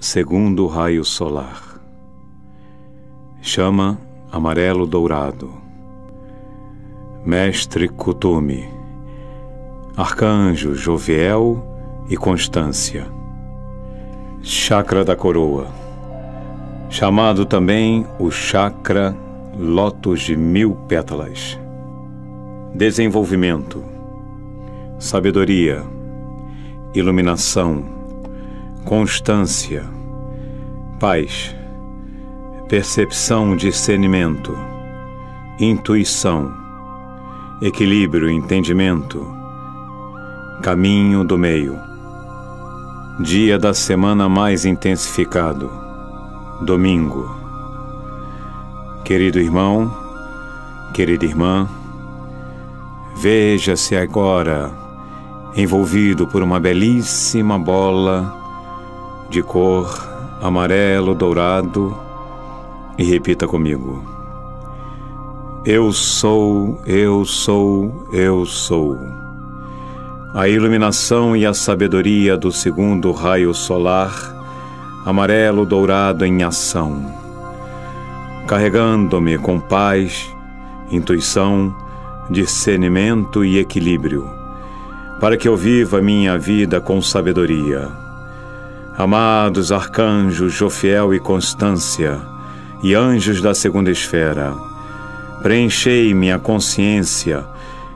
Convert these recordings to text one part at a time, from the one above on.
segundo raio solar. Chama amarelo dourado. Mestre Kutume. Arcanjo Joviel e Constância. Chakra da coroa. Chamado também o chakra lótus de mil pétalas. Desenvolvimento. Sabedoria. Iluminação. Constância. Paz. Percepção, discernimento. Intuição. Equilíbrio, entendimento. Caminho do meio. Dia da semana mais intensificado. Domingo. Querido irmão, querida irmã, veja-se agora envolvido por uma belíssima bola de cor amarelo dourado e repita comigo. Eu sou, eu sou, eu sou. A iluminação e a sabedoria do segundo raio solar, amarelo dourado em ação, carregando-me com paz, intuição, discernimento e equilíbrio para que eu viva minha vida com sabedoria. Amados arcanjos Jofiel e Constância, e anjos da segunda esfera, preenchei minha consciência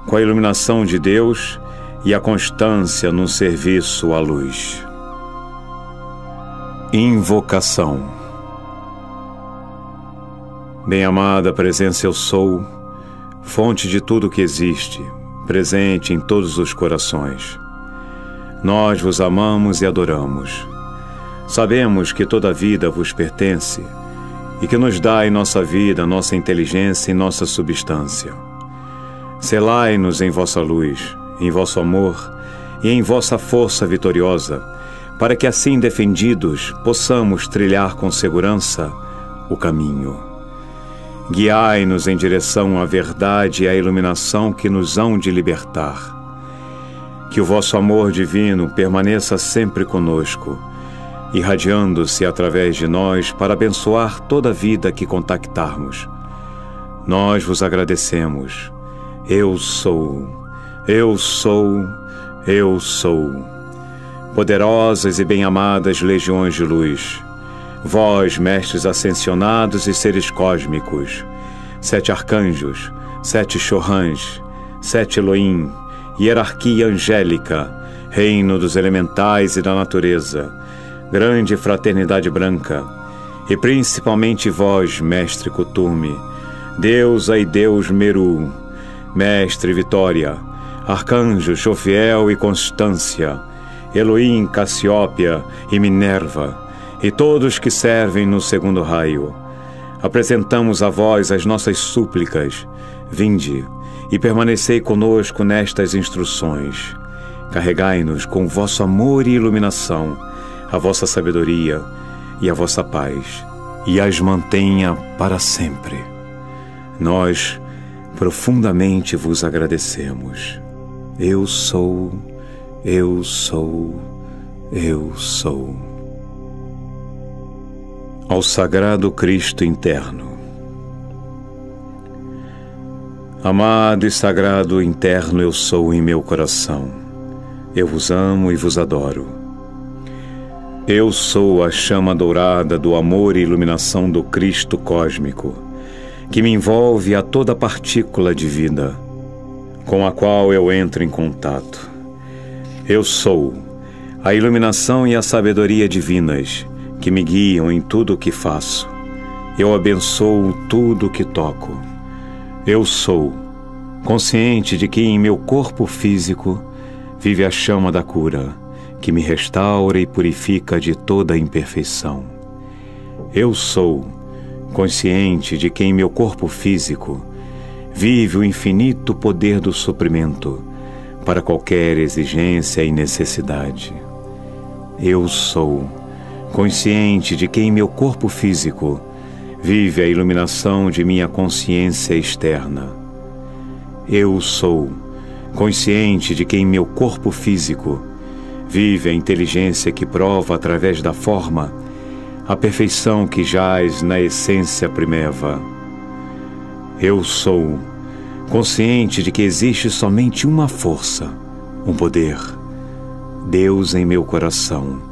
com a iluminação de Deus e a constância no serviço à luz. Invocação Bem-amada presença eu sou, fonte de tudo que existe, presente em todos os corações. Nós vos amamos e adoramos. Sabemos que toda vida vos pertence e que nos em nossa vida nossa inteligência e nossa substância. Selai-nos em vossa luz, em vosso amor e em vossa força vitoriosa, para que assim defendidos possamos trilhar com segurança o caminho. Guiai-nos em direção à verdade e à iluminação que nos hão de libertar. Que o vosso amor divino permaneça sempre conosco, irradiando-se através de nós para abençoar toda a vida que contactarmos. Nós vos agradecemos. Eu sou, eu sou, eu sou. Poderosas e bem-amadas legiões de luz Vós, mestres ascensionados e seres cósmicos, sete arcanjos, sete chorrãs, sete Elohim, hierarquia angélica, reino dos elementais e da natureza, grande fraternidade branca, e principalmente vós, mestre Kutume, deusa e deus Meru, mestre Vitória, arcanjo Jofiel e Constância, Elohim Cassiópia e Minerva, e todos que servem no segundo raio. Apresentamos a vós as nossas súplicas. Vinde e permanecei conosco nestas instruções. Carregai-nos com vosso amor e iluminação, a vossa sabedoria e a vossa paz, e as mantenha para sempre. Nós profundamente vos agradecemos. Eu sou, eu sou, eu sou ao Sagrado Cristo interno. Amado e sagrado interno eu sou em meu coração. Eu vos amo e vos adoro. Eu sou a chama dourada do amor e iluminação do Cristo cósmico, que me envolve a toda partícula de vida, com a qual eu entro em contato. Eu sou a iluminação e a sabedoria divinas que me guiam em tudo o que faço. Eu abençoo tudo o que toco. Eu sou consciente de que em meu corpo físico vive a chama da cura, que me restaura e purifica de toda imperfeição. Eu sou consciente de que em meu corpo físico vive o infinito poder do suprimento para qualquer exigência e necessidade. Eu sou consciente de que em meu corpo físico vive a iluminação de minha consciência externa. Eu sou consciente de que em meu corpo físico vive a inteligência que prova através da forma a perfeição que jaz na essência primeva. Eu sou consciente de que existe somente uma força, um poder, Deus em meu coração,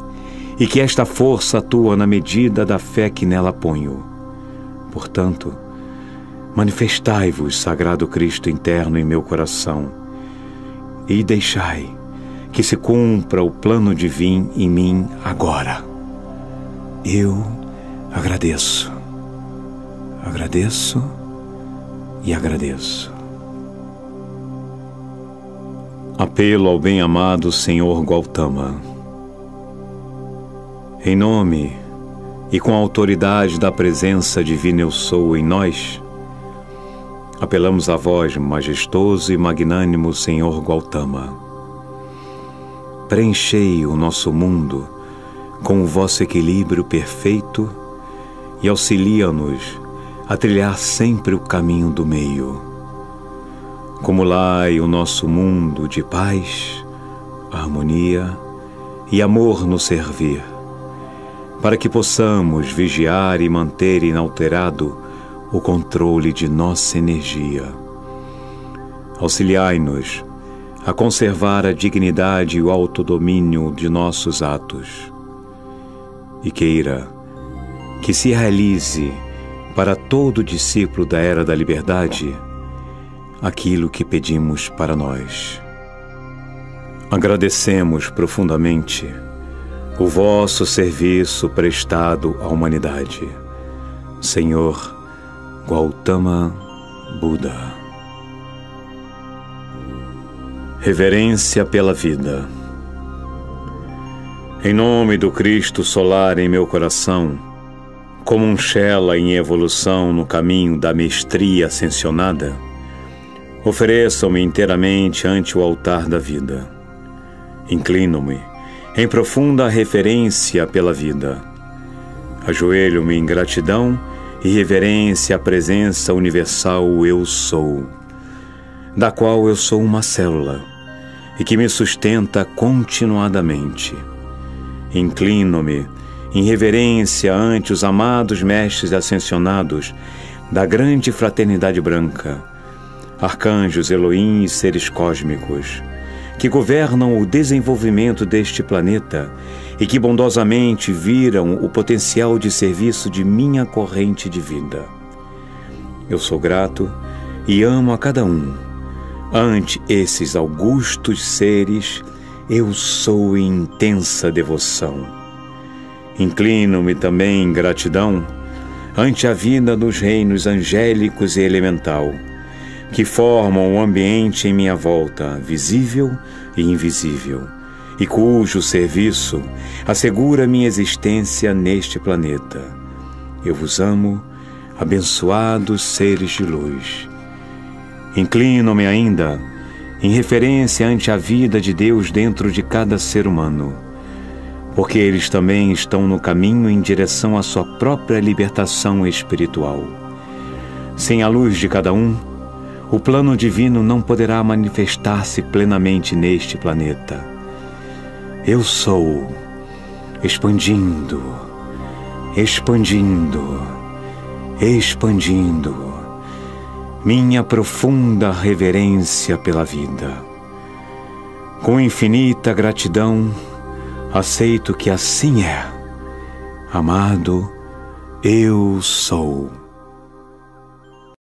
e que esta força atua na medida da fé que nela ponho. Portanto, manifestai-vos, Sagrado Cristo interno em meu coração, e deixai que se cumpra o plano divino em mim agora. Eu agradeço, agradeço e agradeço. Apelo ao bem-amado Senhor Gautama. Em nome e com a autoridade da presença divina eu sou em nós, apelamos a vós, majestoso e magnânimo Senhor Gautama. Preenchei o nosso mundo com o vosso equilíbrio perfeito e auxilia-nos a trilhar sempre o caminho do meio Acumulai o nosso mundo de paz, harmonia e amor no servir, para que possamos vigiar e manter inalterado o controle de nossa energia. Auxiliai-nos a conservar a dignidade e o autodomínio de nossos atos. E queira que se realize para todo discípulo da Era da Liberdade aquilo que pedimos para nós. Agradecemos profundamente o vosso serviço prestado à humanidade. Senhor Gautama Buda. Reverência pela vida. Em nome do Cristo solar em meu coração, como um Shela em evolução no caminho da mestria ascensionada, Ofereçam-me inteiramente ante o altar da vida. Inclino-me em profunda referência pela vida. Ajoelho-me em gratidão e reverência à presença universal Eu Sou, da qual eu sou uma célula e que me sustenta continuadamente. Inclino-me em reverência ante os amados mestres ascensionados da grande fraternidade branca arcanjos, Elohim e seres cósmicos, que governam o desenvolvimento deste planeta e que bondosamente viram o potencial de serviço de minha corrente de vida. Eu sou grato e amo a cada um. Ante esses augustos seres, eu sou em intensa devoção. Inclino-me também em gratidão ante a vida dos reinos angélicos e elemental que formam o ambiente em minha volta, visível e invisível, e cujo serviço assegura minha existência neste planeta. Eu vos amo, abençoados seres de luz. Inclino-me ainda em referência ante a vida de Deus dentro de cada ser humano, porque eles também estão no caminho em direção à sua própria libertação espiritual. Sem a luz de cada um, o plano divino não poderá manifestar-se plenamente neste planeta. Eu sou expandindo, expandindo, expandindo minha profunda reverência pela vida. Com infinita gratidão, aceito que assim é. Amado, eu sou.